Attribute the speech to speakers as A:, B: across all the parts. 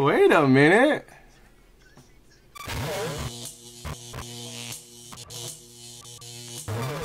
A: Wait a minute.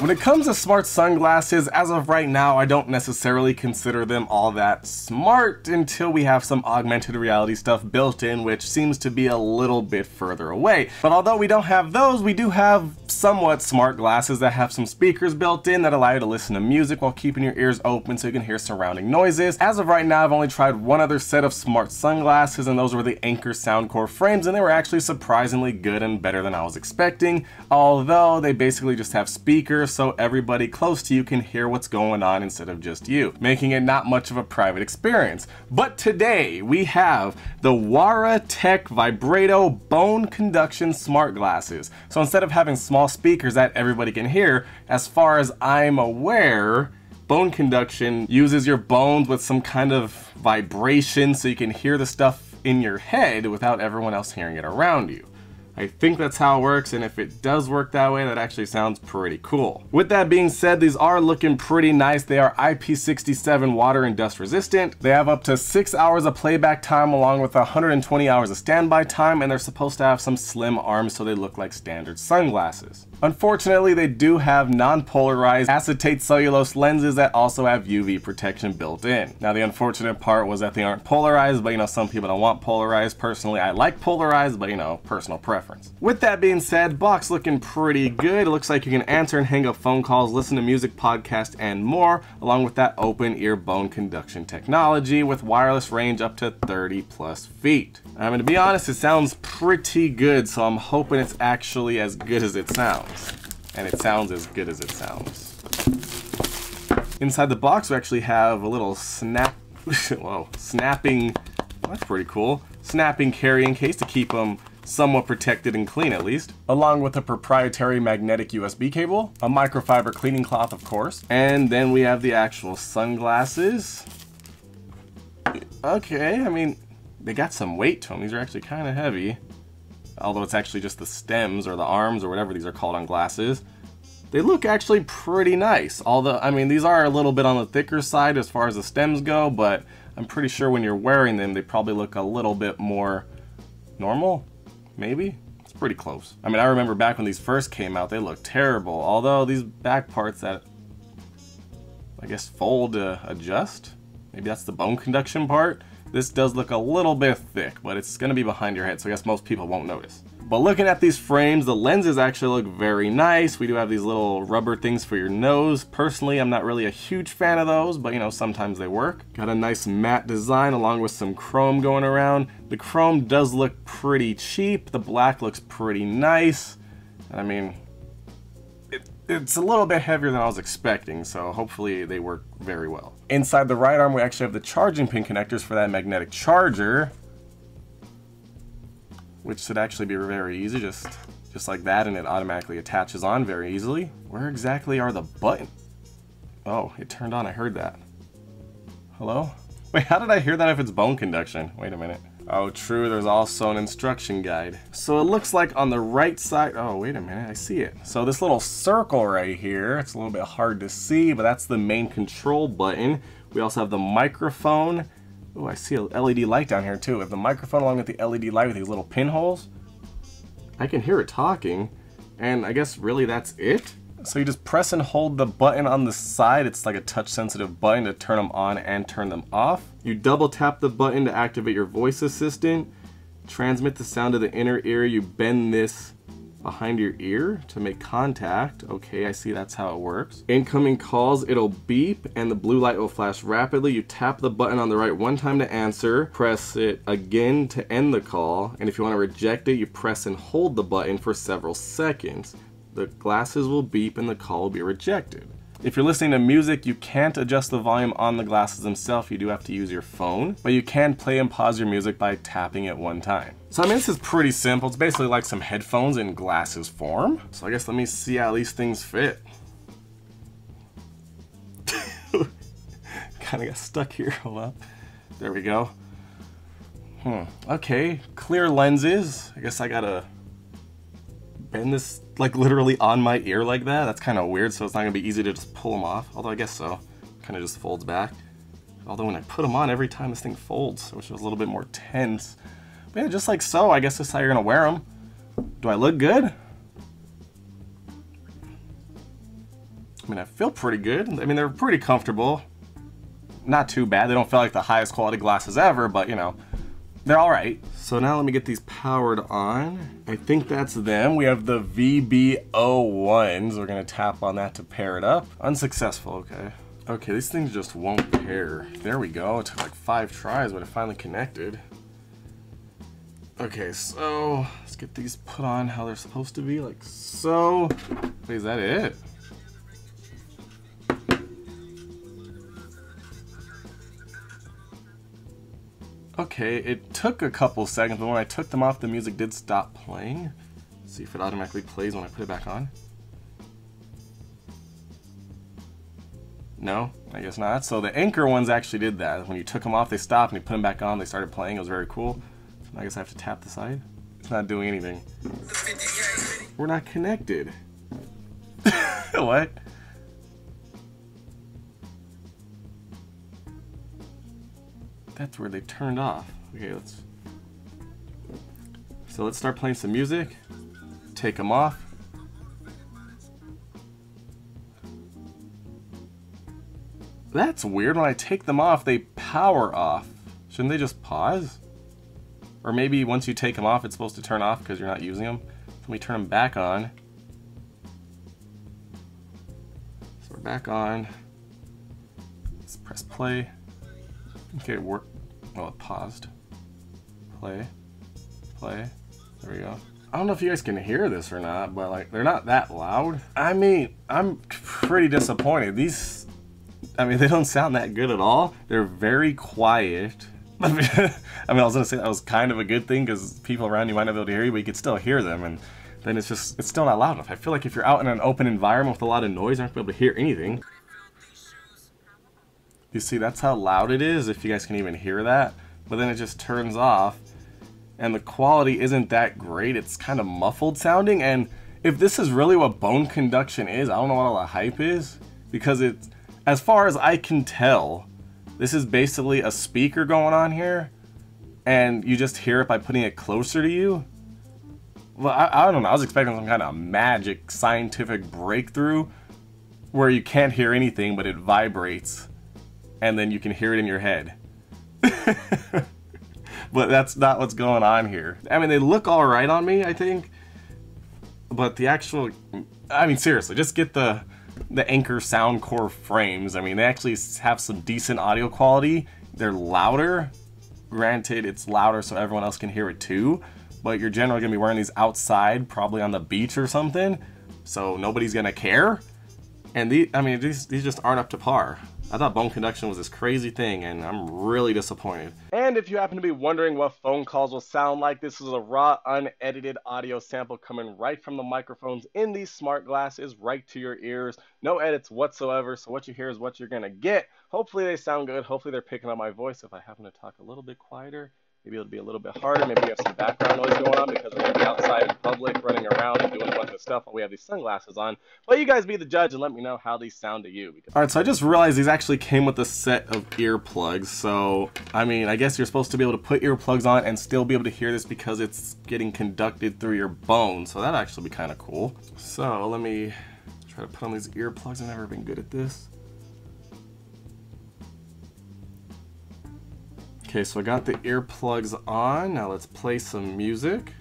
A: When it comes to smart sunglasses, as of right now, I don't necessarily consider them all that smart until we have some augmented reality stuff built in, which seems to be a little bit further away. But although we don't have those, we do have somewhat smart glasses that have some speakers built in that allow you to listen to music while keeping your ears open so you can hear surrounding noises. As of right now, I've only tried one other set of smart sunglasses, and those were the Anker Soundcore frames, and they were actually surprisingly good and better than I was expecting, although they basically just have speakers so everybody close to you can hear what's going on instead of just you, making it not much of a private experience. But today we have the Wara Tech Vibrato Bone Conduction Smart Glasses. So instead of having small speakers that everybody can hear, as far as I'm aware, bone conduction uses your bones with some kind of vibration so you can hear the stuff in your head without everyone else hearing it around you. I think that's how it works, and if it does work that way, that actually sounds pretty cool. With that being said, these are looking pretty nice. They are IP67 water and dust resistant. They have up to 6 hours of playback time along with 120 hours of standby time, and they're supposed to have some slim arms so they look like standard sunglasses. Unfortunately, they do have non-polarized acetate cellulose lenses that also have UV protection built in. Now, the unfortunate part was that they aren't polarized, but you know, some people don't want polarized. Personally, I like polarized, but you know, personal preference. With that being said, box looking pretty good. It looks like you can answer and hang up phone calls, listen to music, podcast, and more, along with that open ear bone conduction technology with wireless range up to 30 plus feet. I mean, to be honest, it sounds pretty good, so I'm hoping it's actually as good as it sounds. And it sounds as good as it sounds. Inside the box, we actually have a little snap, whoa, snapping, that's pretty cool, snapping carrying case to keep them somewhat protected and clean at least, along with a proprietary magnetic USB cable, a microfiber cleaning cloth of course, and then we have the actual sunglasses. Okay, I mean, they got some weight to them. These are actually kind of heavy, although it's actually just the stems or the arms or whatever these are called on glasses. They look actually pretty nice, although, I mean, these are a little bit on the thicker side as far as the stems go, but I'm pretty sure when you're wearing them, they probably look a little bit more normal, maybe? It's pretty close. I mean, I remember back when these first came out, they looked terrible, although these back parts that, I guess, fold to adjust, maybe that's the bone conduction part, this does look a little bit thick, but it's going to be behind your head, so I guess most people won't notice. But looking at these frames, the lenses actually look very nice. We do have these little rubber things for your nose. Personally, I'm not really a huge fan of those, but you know, sometimes they work. Got a nice matte design along with some chrome going around. The chrome does look pretty cheap. The black looks pretty nice. I mean, it's a little bit heavier than I was expecting, so hopefully they work very well. Inside the right arm, we actually have the charging pin connectors for that magnetic charger which should actually be very easy, just just like that, and it automatically attaches on very easily. Where exactly are the buttons? Oh, it turned on, I heard that. Hello? Wait, how did I hear that if it's bone conduction? Wait a minute. Oh, true, there's also an instruction guide. So it looks like on the right side, oh, wait a minute, I see it. So this little circle right here, it's a little bit hard to see, but that's the main control button. We also have the microphone, Oh, I see a LED light down here too. With the microphone along with the LED light with these little pinholes, I can hear it talking. And I guess really that's it. So you just press and hold the button on the side. It's like a touch sensitive button to turn them on and turn them off. You double tap the button to activate your voice assistant. Transmit the sound to the inner ear. You bend this behind your ear to make contact. Okay, I see that's how it works. Incoming calls, it'll beep and the blue light will flash rapidly. You tap the button on the right one time to answer, press it again to end the call, and if you want to reject it, you press and hold the button for several seconds. The glasses will beep and the call will be rejected. If you're listening to music, you can't adjust the volume on the glasses themselves. You do have to use your phone, but you can play and pause your music by tapping it one time. So I mean, this is pretty simple. It's basically like some headphones in glasses form. So I guess let me see how these things fit. kind of got stuck here, hold up. There we go. Hmm, okay, clear lenses. I guess I gotta bend this like literally on my ear like that. That's kind of weird, so it's not gonna be easy to just pull them off. Although I guess so. Kind of just folds back. Although when I put them on, every time this thing folds, which was a little bit more tense. Yeah, just like so. I guess that's how you're gonna wear them. Do I look good? I mean, I feel pretty good. I mean, they're pretty comfortable. Not too bad. They don't feel like the highest quality glasses ever, but you know, they're all right. So now let me get these powered on. I think that's them. We have the VB01s. We're gonna tap on that to pair it up. Unsuccessful, okay. Okay, these things just won't pair. There we go. It took like five tries, but it finally connected. Okay, so let's get these put on how they're supposed to be, like so. Wait, is that it? Okay, it took a couple seconds, but when I took them off, the music did stop playing. Let's see if it automatically plays when I put it back on. No, I guess not. So the Anker ones actually did that. When you took them off, they stopped, and you put them back on, they started playing. It was very cool. I guess I have to tap the side. It's not doing anything. We're not connected. what? That's where they turned off. Okay, let's... So let's start playing some music. Take them off. That's weird. When I take them off, they power off. Shouldn't they just pause? Or maybe once you take them off, it's supposed to turn off because you're not using them. Let me turn them back on. So we're back on. Let's press play. Okay, work. Well, it paused. Play. Play. There we go. I don't know if you guys can hear this or not, but like, they're not that loud. I mean, I'm pretty disappointed. These, I mean, they don't sound that good at all. They're very quiet. I mean, I was gonna say that was kind of a good thing because people around you might not be able to hear you, but you could still hear them, and then it's just, it's still not loud enough. I feel like if you're out in an open environment with a lot of noise, not gonna be able to hear anything. You see, that's how loud it is, if you guys can even hear that. But then it just turns off, and the quality isn't that great. It's kind of muffled sounding, and if this is really what bone conduction is, I don't know what all the hype is, because it's, as far as I can tell, this is basically a speaker going on here, and you just hear it by putting it closer to you. Well, I, I don't know, I was expecting some kind of magic scientific breakthrough where you can't hear anything, but it vibrates and then you can hear it in your head. but that's not what's going on here. I mean, they look all right on me, I think. But the actual, I mean, seriously, just get the the Anker Soundcore frames. I mean, they actually have some decent audio quality. They're louder. Granted, it's louder so everyone else can hear it too. But you're generally gonna be wearing these outside, probably on the beach or something. So nobody's gonna care. And these, I mean, these, these just aren't up to par. I thought bone conduction was this crazy thing, and I'm really disappointed. And if you happen to be wondering what phone calls will sound like, this is a raw, unedited audio sample coming right from the microphones in these smart glasses, right to your ears. No edits whatsoever, so what you hear is what you're gonna get. Hopefully they sound good. Hopefully they're picking up my voice. If I happen to talk a little bit quieter, Maybe it'll be a little bit harder. Maybe we have some background noise going on because we're be outside in public, running around and doing a bunch of stuff while we have these sunglasses on. But you guys be the judge and let me know how these sound to you. All right, so I just realized these actually came with a set of earplugs. So, I mean, I guess you're supposed to be able to put earplugs on and still be able to hear this because it's getting conducted through your bones. So that'd actually be kind of cool. So let me try to put on these earplugs. I've never been good at this. Okay, so I got the earplugs on. Now let's play some music.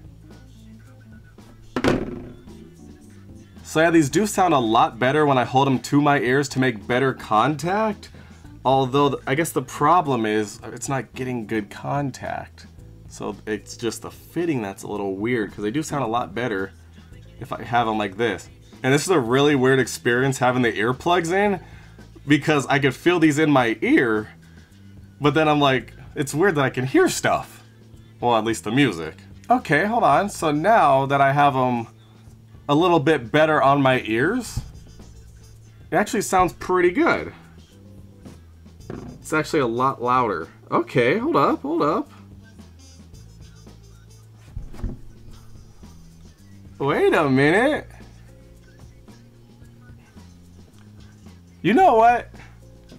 A: So yeah, these do sound a lot better when I hold them to my ears to make better contact. Although, I guess the problem is uh, it's not getting good contact. So it's just the fitting that's a little weird because they do sound a lot better if I have them like this. And this is a really weird experience having the earplugs in because I could feel these in my ear, but then I'm like, it's weird that I can hear stuff. Well, at least the music. Okay, hold on. So now that I have them a little bit better on my ears, it actually sounds pretty good. It's actually a lot louder. Okay, hold up, hold up. Wait a minute. You know what?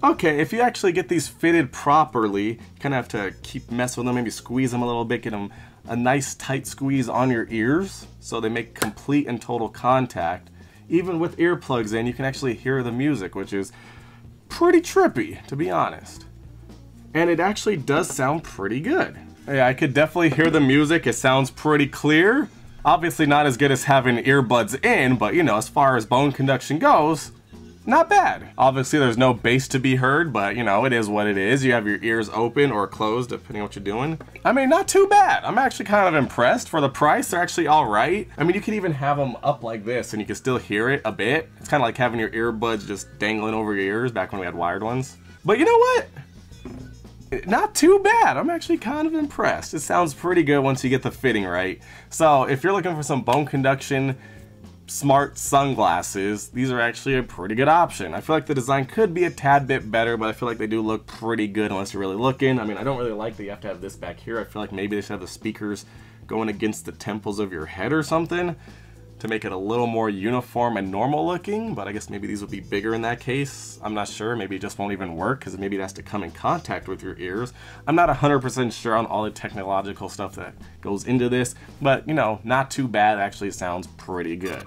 A: Okay, if you actually get these fitted properly, you kind of have to keep messing with them, maybe squeeze them a little bit, get them a nice tight squeeze on your ears so they make complete and total contact. Even with earplugs in, you can actually hear the music, which is pretty trippy, to be honest. And it actually does sound pretty good. Yeah, I could definitely hear the music. It sounds pretty clear. Obviously not as good as having earbuds in, but you know, as far as bone conduction goes, not bad. Obviously there's no bass to be heard, but you know, it is what it is. You have your ears open or closed, depending on what you're doing. I mean, not too bad. I'm actually kind of impressed. For the price, they're actually all right. I mean, you can even have them up like this and you can still hear it a bit. It's kind of like having your earbuds just dangling over your ears back when we had wired ones. But you know what? not too bad. I'm actually kind of impressed. It sounds pretty good once you get the fitting right. So if you're looking for some bone conduction smart sunglasses, these are actually a pretty good option. I feel like the design could be a tad bit better, but I feel like they do look pretty good unless you're really looking. I mean, I don't really like that you have to have this back here. I feel like maybe they should have the speakers going against the temples of your head or something to make it a little more uniform and normal looking, but I guess maybe these would be bigger in that case. I'm not sure, maybe it just won't even work because maybe it has to come in contact with your ears. I'm not 100% sure on all the technological stuff that goes into this, but you know, not too bad, actually sounds pretty good.